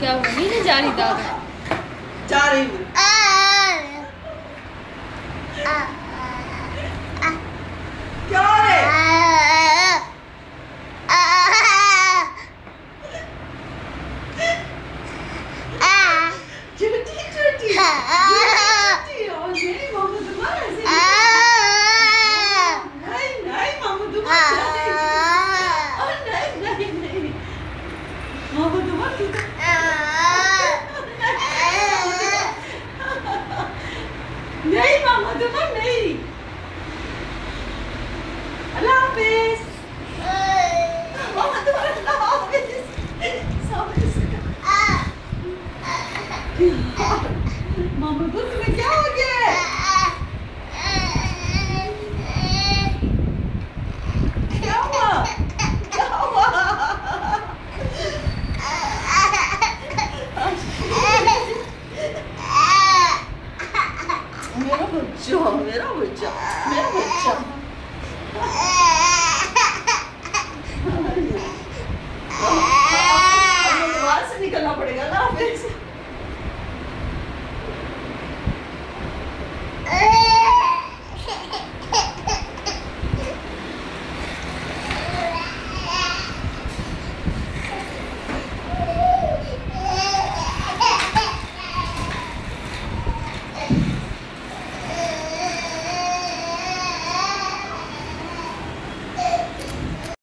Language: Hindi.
क्या हुआ नहीं जा रही दादा? जा रही हूँ क्या रे छोटी छोटी छोटी और नहीं मामा तुम्हारा ऐसे नहीं नहीं मामा तुम्हारा और नहीं नहीं नहीं मामा तुम्हारा मामा तुम्हारा नहीं तुम्हें क्या गया क्या हुआ क्या हुआ मेरा बच्चा मेरा बच्चा मेरा बच्चा